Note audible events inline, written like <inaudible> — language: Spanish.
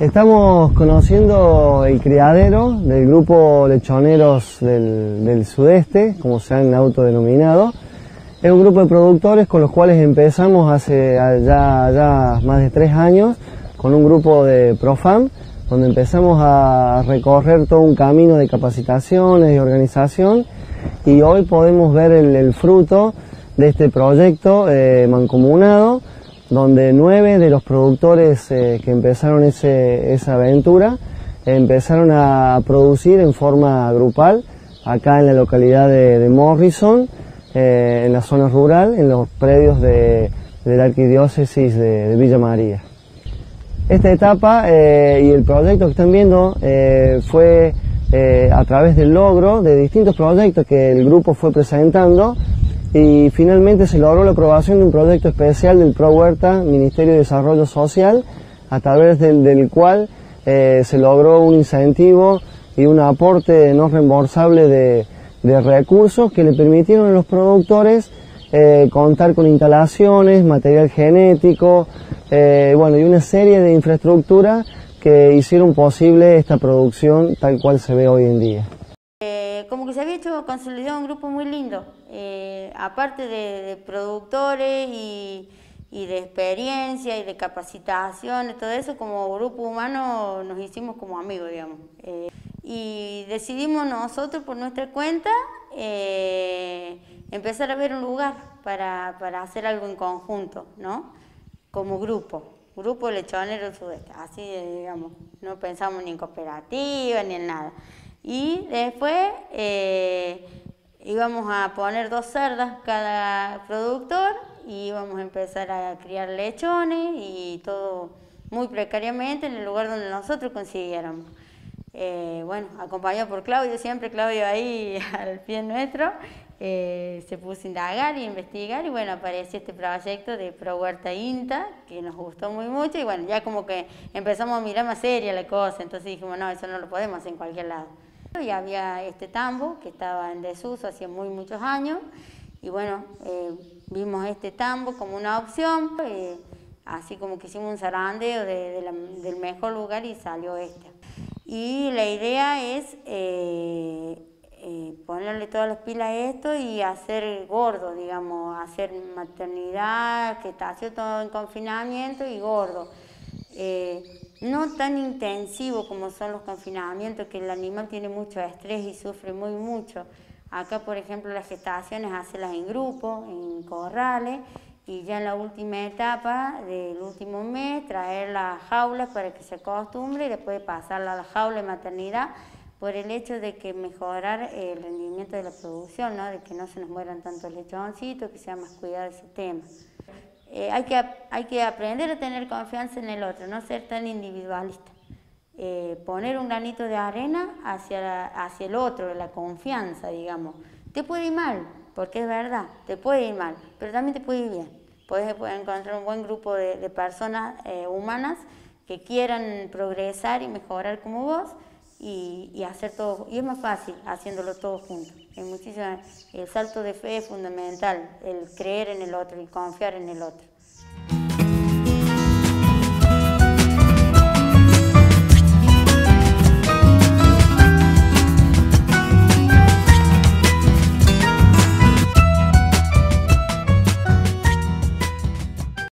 Estamos conociendo el criadero del grupo Lechoneros del, Sudeste, como se han autodenominado. Es un grupo de productores con los cuales empezamos hace ya, ya más de tres años con un grupo de Profam, donde empezamos a recorrer todo un camino de capacitaciones y organización y hoy podemos ver el, fruto de este proyecto eh, mancomunado donde nueve de los productores eh, que empezaron esa aventura empezaron a producir en forma grupal acá en la localidad de, Morrison, eh, en la zona rural, en los predios de, la arquidiócesis de, Villa María. Esta etapa eh, y el proyecto que están viendo fue a través del logro de distintos proyectos que el grupo fue presentando y finalmente se logró la aprobación de un proyecto especial del Pro Huerta, Ministerio de Desarrollo Social, a través del, cual eh, se logró un incentivo y un aporte no reembolsable de, recursos que le permitieron a los productores eh, contar con instalaciones, material genético, eh, bueno, y una serie de infraestructuras que hicieron posible esta producción tal cual se ve hoy en día que se había hecho consolidado un grupo muy lindo, eh, aparte de, productores y, de experiencia y de capacitación y todo eso, como grupo humano nos hicimos como amigos, digamos. Eh, y decidimos nosotros por nuestra cuenta eh, empezar a ver un lugar para, para, hacer algo en conjunto, ¿no? Como grupo, grupo lechonero sudeste, así digamos, no pensamos ni en cooperativa ni en nada. Y después eh, íbamos a poner dos cerdas cada productor y íbamos a empezar a criar lechones y todo muy precariamente en el lugar donde nosotros consiguiéramos. Eh, bueno, acompañado por Claudio, siempre Claudio ahí <laughs> al pie nuestro, eh, se puso a indagar y investigar y bueno, apareció este proyecto de Pro Huerta INTA que nos gustó muy mucho y bueno, ya como que empezamos a mirar más seria la cosa, entonces dijimos, no, eso no lo podemos hacer en cualquier lado. Y había este tambo que estaba en desuso hace muy muchos años y bueno, eh, vimos este tambo como una opción, eh, así como que hicimos un zarandeo del mejor lugar y salió este. Y la idea es eh, ponerle todas las pilas a esto y hacer gordo, digamos, hacer maternidad, que está todo en confinamiento y gordo no tan intensivo como son los confinamientos, que el animal tiene mucho estrés y sufre muy mucho. Acá, por ejemplo, las gestaciones hacerlas en grupo, en corrales, y ya en la última etapa del último mes traer las jaulas para que se acostumbre y después pasarla a la jaula de maternidad por el hecho de que mejorar el rendimiento de la producción, ¿no? de que no se nos mueran tantos lechoncitos, que sea más cuidado ese tema. Eh, hay, que, hay que aprender a tener confianza en el otro, no ser tan individualista. Eh, poner un granito de arena hacia, hacia el otro, la confianza, digamos. Te puede ir mal, porque es verdad, te puede ir mal, pero también te puede ir bien. Puedes, encontrar un buen grupo de, personas eh, humanas que quieran progresar y mejorar como vos y, hacer todo. Y es más fácil haciéndolo todos juntos. El salto de fe es fundamental, el creer en el otro y confiar en el otro.